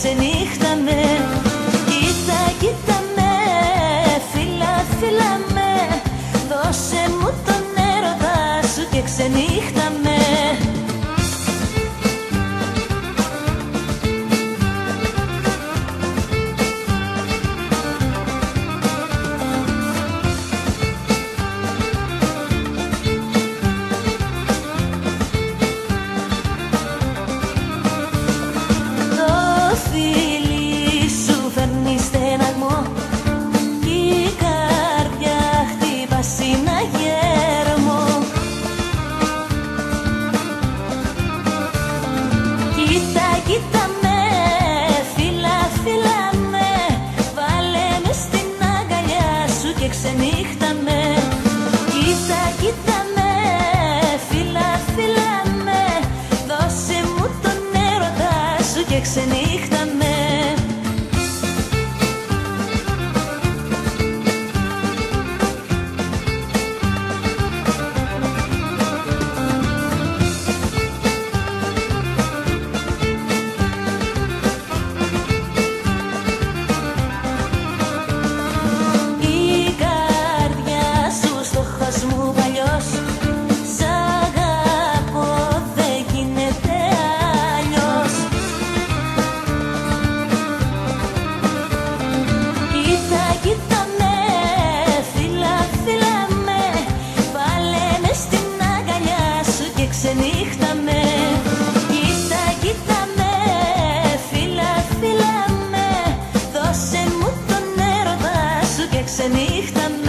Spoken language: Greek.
ξενύχτα με Κοίτα, κοίτα με, φίλα, φίλα με Δώσε Κοίτα με, φίλα, φίλα με, βάλε με στην αγκαλιά σου και ξενύχτα με. Κοίτα, κοίτα με, φίλα, φίλα με, δώσε μου το νερότα σου και ξενύχτα με. ξενύχταμε. Κοίτα, κοίτα με, φίλα, φίλα με Δώσε μου τον έρωτα σου και ξενύχταμε.